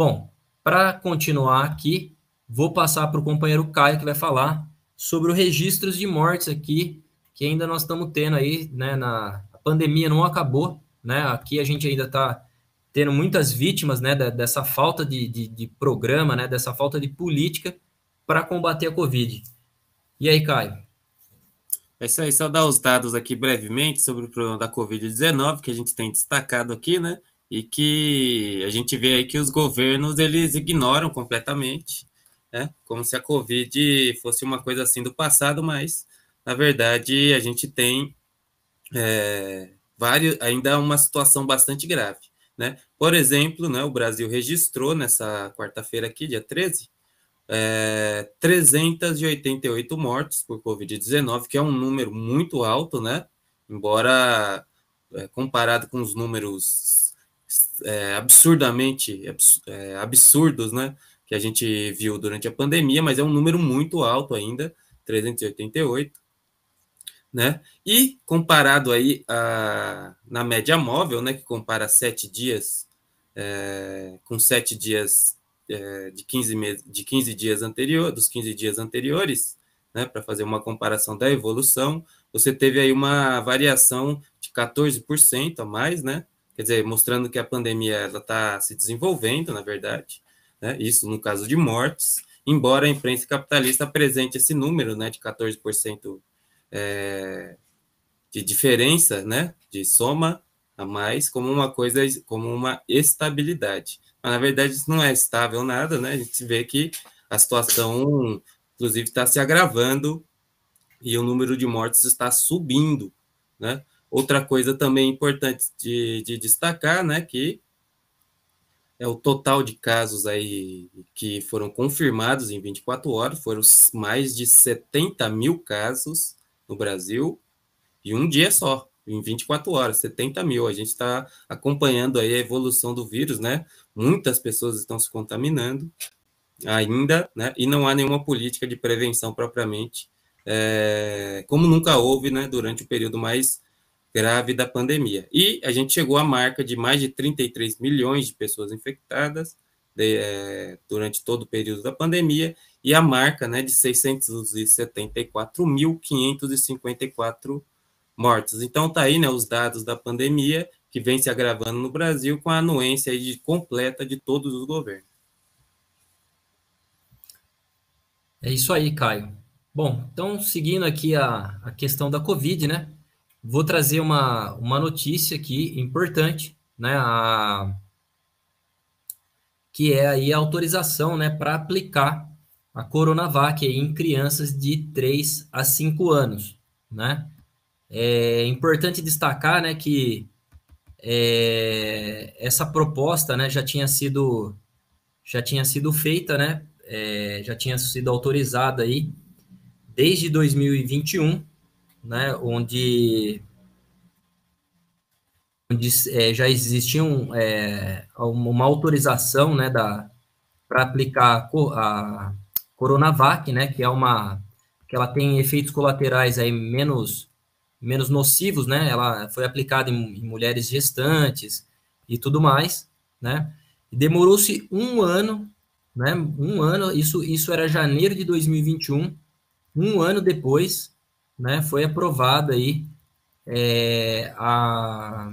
Bom, para continuar aqui, vou passar para o companheiro Caio, que vai falar sobre os registros de mortes aqui, que ainda nós estamos tendo aí, né, na a pandemia não acabou, né, aqui a gente ainda está tendo muitas vítimas, né, dessa falta de, de, de programa, né, dessa falta de política para combater a Covid. E aí, Caio? É isso aí, só dar os dados aqui brevemente sobre o problema da Covid-19, que a gente tem destacado aqui, né? E que a gente vê aí que os governos, eles ignoram completamente, né? Como se a Covid fosse uma coisa assim do passado, mas, na verdade, a gente tem é, vários, ainda uma situação bastante grave, né? Por exemplo, né, o Brasil registrou nessa quarta-feira aqui, dia 13, é, 388 mortes por Covid-19, que é um número muito alto, né? Embora é, comparado com os números é, absurdamente é, absurdos, né? Que a gente viu durante a pandemia, mas é um número muito alto ainda, 388, né? E comparado aí a, na média móvel, né? Que compara sete dias é, com sete dias é, de, 15 meses, de 15 dias anterior, dos 15 dias anteriores, né, para fazer uma comparação da evolução, você teve aí uma variação de 14% a mais, né? Quer dizer, mostrando que a pandemia está se desenvolvendo, na verdade, né? Isso no caso de mortes, embora a imprensa capitalista apresente esse número, né, de 14% é, de diferença, né, de soma a mais, como uma coisa, como uma estabilidade. Mas, na verdade, isso não é estável nada, né? A gente vê que a situação, inclusive, está se agravando e o número de mortes está subindo, né? Outra coisa também importante de, de destacar, né, que é o total de casos aí que foram confirmados em 24 horas, foram mais de 70 mil casos no Brasil, e um dia só, em 24 horas, 70 mil. A gente está acompanhando aí a evolução do vírus, né? Muitas pessoas estão se contaminando ainda, né? E não há nenhuma política de prevenção propriamente, é, como nunca houve, né? Durante o período mais grave da pandemia. E a gente chegou à marca de mais de 33 milhões de pessoas infectadas de, é, durante todo o período da pandemia e a marca, né? De 674.554 mortos. Então tá aí, né, os dados da pandemia que vem se agravando no Brasil com a anuência de, completa de todos os governos. É isso aí, Caio. Bom, então seguindo aqui a, a questão da Covid, né? Vou trazer uma, uma notícia aqui importante, né? A, que é aí a autorização, né, para aplicar a Coronavac em crianças de 3 a 5 anos, né? É importante destacar né, que é, essa proposta né, já tinha sido já tinha sido feita, né, é, já tinha sido autorizada aí desde 2021, né, onde, onde é, já existia um, é, uma autorização né, para aplicar a Coronavac, né, que é uma que ela tem efeitos colaterais aí menos menos nocivos, né? Ela foi aplicada em, em mulheres gestantes e tudo mais, né? Demorou-se um ano, né? Um ano, isso, isso era janeiro de 2021, um ano depois, né? Foi aprovada aí, é, a,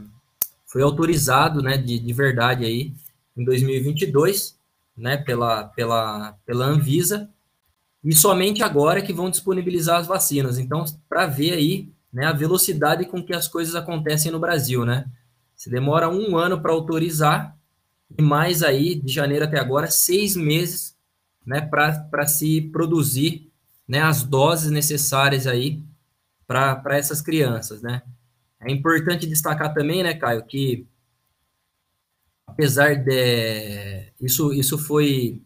foi autorizado, né? De, de verdade aí, em 2022, né? Pela, pela, pela Anvisa, e somente agora que vão disponibilizar as vacinas. Então, para ver aí né, a velocidade com que as coisas acontecem no Brasil, né? Se demora um ano para autorizar, e mais aí, de janeiro até agora, seis meses né, para se produzir né, as doses necessárias aí para essas crianças, né? É importante destacar também, né, Caio, que apesar de isso, isso foi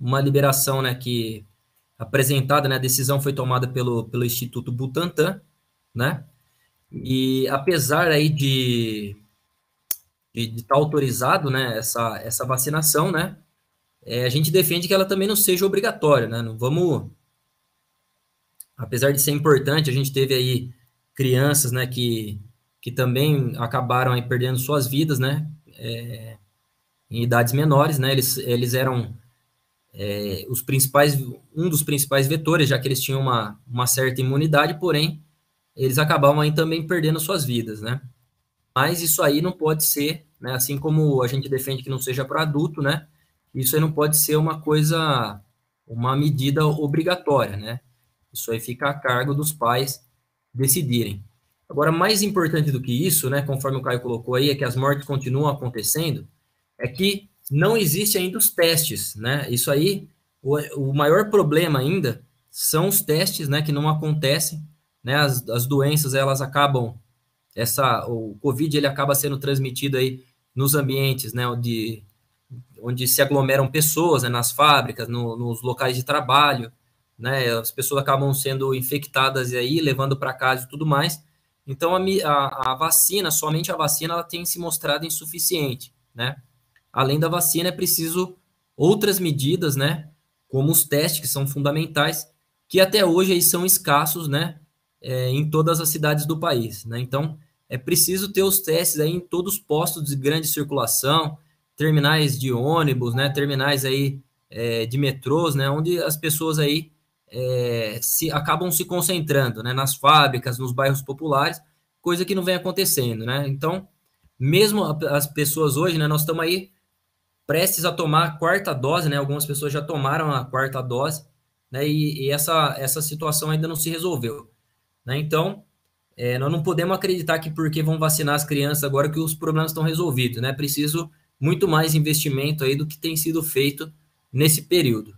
uma liberação, né, que apresentada, né, a decisão foi tomada pelo, pelo Instituto Butantan, né? E apesar aí de de estar tá autorizado, né, essa, essa vacinação, né, é, a gente defende que ela também não seja obrigatória, né, não vamos, apesar de ser importante, a gente teve aí crianças, né, que, que também acabaram aí perdendo suas vidas, né, é, em idades menores, né? Eles, eles eram é, os principais, um dos principais vetores, já que eles tinham uma, uma certa imunidade, porém, eles acabavam aí também perdendo suas vidas, né? Mas isso aí não pode ser, né? Assim como a gente defende que não seja para adulto, né? Isso aí não pode ser uma coisa, uma medida obrigatória, né? Isso aí fica a cargo dos pais decidirem. Agora, mais importante do que isso, né, conforme o Caio colocou aí, é que as mortes continuam acontecendo, é que não existe ainda os testes, né? Isso aí, o, o maior problema ainda são os testes, né, que não acontecem, né? As, as doenças, elas acabam, essa, o Covid, ele acaba sendo transmitido aí nos ambientes, né, onde, onde se aglomeram pessoas, né, nas fábricas, no, nos locais de trabalho, né? As pessoas acabam sendo infectadas aí, levando para casa e tudo mais. Então, a, a, a, vacina, somente a vacina, ela tem se mostrado insuficiente, né? Além da vacina, é preciso outras medidas, né? Como os testes, que são fundamentais, que até hoje aí são escassos, né? É, em todas as cidades do país, né? Então, é preciso ter os testes aí em todos os postos de grande circulação, terminais de ônibus, né? Terminais aí é, de metrôs, né? Onde as pessoas aí é, se acabam se concentrando né, nas fábricas, nos bairros populares, coisa que não vem acontecendo, né? Então, mesmo as pessoas hoje, né, nós estamos aí prestes a tomar a quarta dose, né? Algumas pessoas já tomaram a quarta dose, né? E, e essa, essa situação ainda não se resolveu, né? Então, é, nós não podemos acreditar que porque vão vacinar as crianças agora que os problemas estão resolvidos, né? Preciso muito mais investimento aí do que tem sido feito nesse período.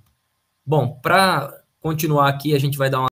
Bom, para continuar aqui, a gente vai dar uma